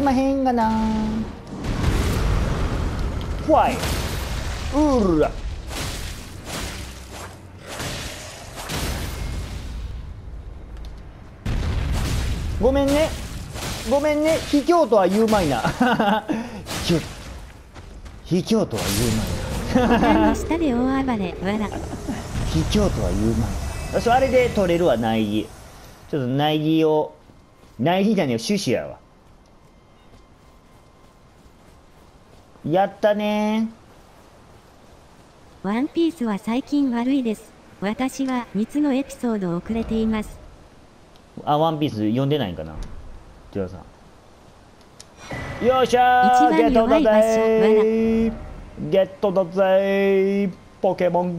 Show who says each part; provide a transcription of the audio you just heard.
Speaker 1: まへんがな。ファイうら。ごめんね。ごめんね。卑怯とは言うまいな。卑 怯卑怯とは言うまいな。
Speaker 2: の下で大暴れわら
Speaker 1: 卑怯とは言うまいなそあれで取れるわ苗木ちょっと苗木を苗木じゃね。えよシュシュやわやったね。
Speaker 2: ワンピースは最近悪いです。私は3つのエピソード遅れています。
Speaker 1: あワンピース読んでないんかな。ジョーさん。よっしゃー。
Speaker 2: 一番弱い場所
Speaker 1: ぜー。ゲットだぜー。ポケモンゲ